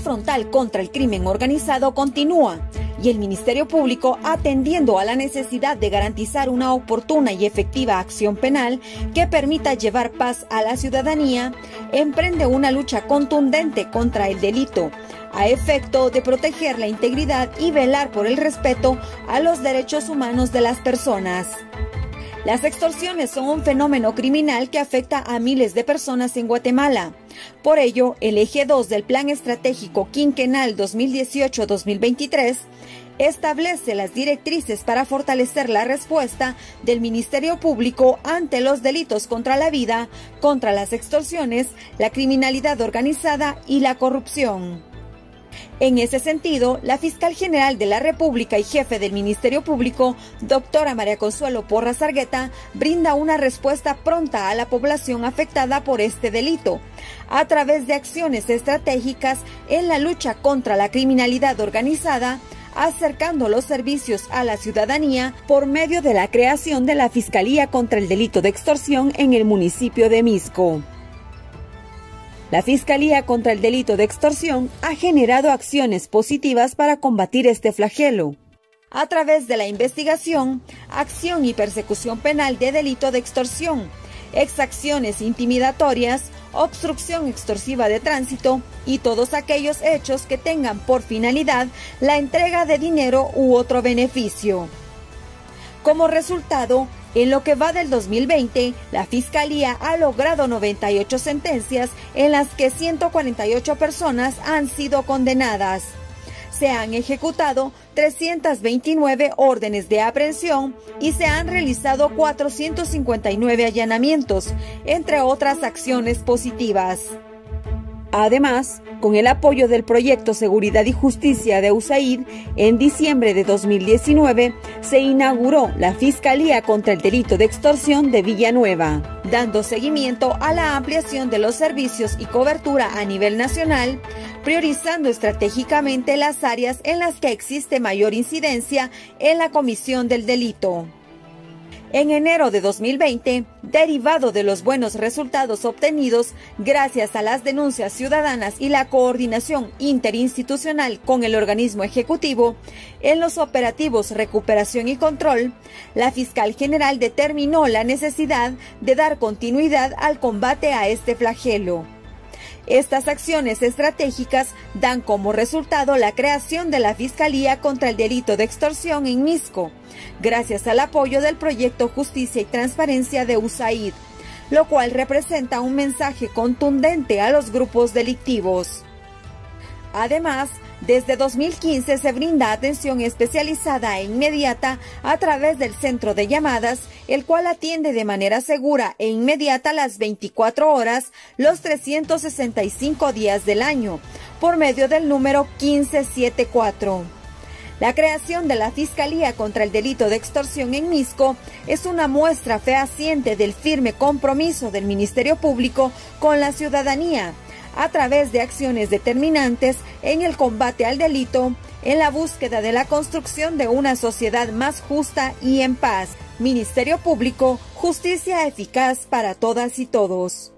frontal contra el crimen organizado continúa y el Ministerio Público, atendiendo a la necesidad de garantizar una oportuna y efectiva acción penal que permita llevar paz a la ciudadanía, emprende una lucha contundente contra el delito, a efecto de proteger la integridad y velar por el respeto a los derechos humanos de las personas. Las extorsiones son un fenómeno criminal que afecta a miles de personas en Guatemala. Por ello, el eje 2 del Plan Estratégico Quinquenal 2018-2023 establece las directrices para fortalecer la respuesta del Ministerio Público ante los delitos contra la vida, contra las extorsiones, la criminalidad organizada y la corrupción. En ese sentido, la fiscal general de la República y jefe del Ministerio Público, doctora María Consuelo Porras Argueta, brinda una respuesta pronta a la población afectada por este delito, a través de acciones estratégicas en la lucha contra la criminalidad organizada, acercando los servicios a la ciudadanía por medio de la creación de la Fiscalía contra el Delito de Extorsión en el municipio de Misco. La Fiscalía contra el Delito de Extorsión ha generado acciones positivas para combatir este flagelo. A través de la investigación, acción y persecución penal de delito de extorsión, exacciones intimidatorias, obstrucción extorsiva de tránsito y todos aquellos hechos que tengan por finalidad la entrega de dinero u otro beneficio. Como resultado, en lo que va del 2020, la Fiscalía ha logrado 98 sentencias en las que 148 personas han sido condenadas. Se han ejecutado 329 órdenes de aprehensión y se han realizado 459 allanamientos, entre otras acciones positivas. Además, con el apoyo del proyecto Seguridad y Justicia de USAID, en diciembre de 2019 se inauguró la Fiscalía contra el Delito de Extorsión de Villanueva, dando seguimiento a la ampliación de los servicios y cobertura a nivel nacional, priorizando estratégicamente las áreas en las que existe mayor incidencia en la comisión del delito. En enero de 2020, derivado de los buenos resultados obtenidos gracias a las denuncias ciudadanas y la coordinación interinstitucional con el organismo ejecutivo, en los operativos recuperación y control, la fiscal general determinó la necesidad de dar continuidad al combate a este flagelo. Estas acciones estratégicas dan como resultado la creación de la Fiscalía contra el Delito de Extorsión en Misco, gracias al apoyo del proyecto Justicia y Transparencia de USAID, lo cual representa un mensaje contundente a los grupos delictivos. Además, desde 2015 se brinda atención especializada e inmediata a través del centro de llamadas, el cual atiende de manera segura e inmediata las 24 horas, los 365 días del año, por medio del número 1574. La creación de la Fiscalía contra el Delito de Extorsión en Misco es una muestra fehaciente del firme compromiso del Ministerio Público con la ciudadanía a través de acciones determinantes en el combate al delito, en la búsqueda de la construcción de una sociedad más justa y en paz. Ministerio Público, justicia eficaz para todas y todos.